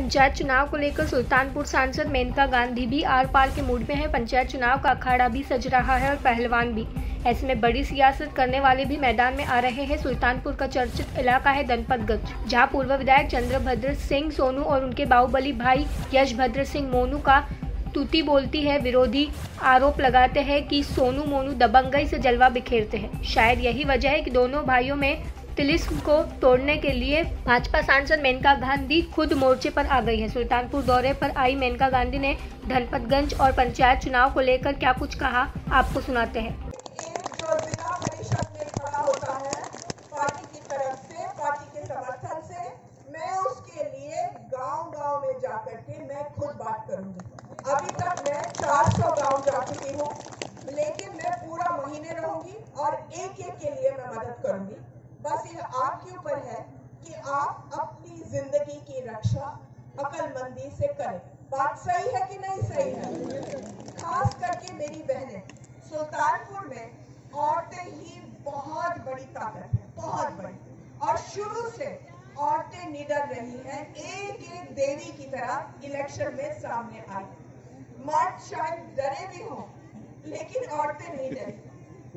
पंचायत चुनाव को लेकर सुल्तानपुर सांसद मेनका गांधी भी आर पार के मूड में है। पंचायत चुनाव का अखाड़ा भी सज रहा है और पहलवान भी। ऐसे में बड़ी सियासत करने वाले भी मैदान में आ रहे हैं। सुल्तानपुर का चर्चित इलाका है दनपतगंज, जहाँ पूर्व विधायक चंद्रभद्र सिंह सोनू और उनके बाहुबली भाई यशभद्र सिंह मोनू का तूती बोलती है। विरोधी आरोप लगाते हैं कि सोनू मोनू दबंगई से जलवा बिखेरते हैं। शायद यही वजह है कि दोनों भाइयों में तिलिस्म को तोड़ने के लिए भाजपा सांसद मेनका गांधी खुद मोर्चे पर आ गई है। सुल्तानपुर दौरे पर आई मेनका गांधी ने धनपतगंज और पंचायत चुनाव को लेकर क्या कुछ कहा, आपको सुनाते हैं। जो जिला परिषद में खड़ा होता पार्टी की तरफ़ से पार्टी के समर्थन से मैं उसके लिए गाँव गाँव में जाकर के मैं खुद बात करूँगी। अभी तक मैं 400 गाँव जा चुकी लेकिन मैं पूरा महीने रहूँगी और एक एक के लिए मैं मदद करूँगी। बस ये आपके ऊपर है कि आप अपनी ज़िंदगी की रक्षा अकलमंदी से करें। बात सही है कि नहीं सही है? खास करके मेरी बहनें, सुल्तानपुर में औरतें ही बहुत बड़ी ताकत है, बहुत बड़ी। और शुरू से औरतें निडर रही हैं, एक एक देवी की तरह इलेक्शन में सामने आई। मर्द शायद डरे भी हों, लेकिन औरतें नहीं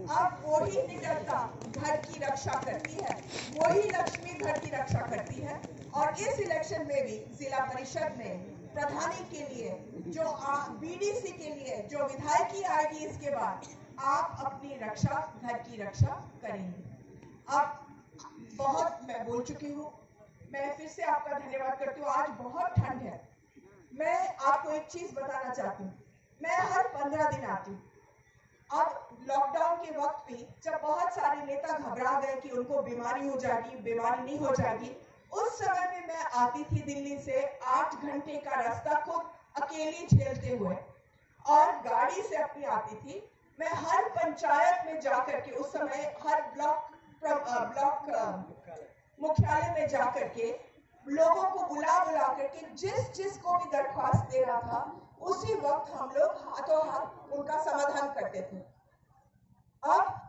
अब वही निडरता घर की रक्षा करती है, वही लक्ष्मी घर की रक्षा करती है, और इस इलेक्शन में भी जिला परिषद में प्रधानी के लिए, जो बीडीसी के लिए, जो विधायकी आएगी इसके बाद आप अपनी रक्षा, घर की रक्षा करेंगे। अब बहुत, मैं बोल चुकी हूँ। मैं फिर से आपका धन्यवाद करती हूँ। आज बहुत ठंड है। मैं आपको एक चीज़ बताना चाहती हूँ। मैं हर पंद्रह दिन आती हूँ। अब लॉकडाउन के वक्त भी जब बहुत सारे नेता घबरा गए कि उनको बीमारी हो जाएगी, बीमारी नहीं हो जाएगी, उस समय में मैं आती थी दिल्ली से आठ घंटे का रास्ता खुद अकेली झेलते हुए और गाड़ी से अपनी आती थी। मैं हर पंचायत में जाकर के उस समय हर ब्लॉक ब्लॉक मुख्यालय में जाकर के लोगों को बुला बुला करके जिस जिस को भी दरख्वास्त दे रहा था उसी वक्त हम लोग हाथों हाथ उनका समाधान करते थे। अब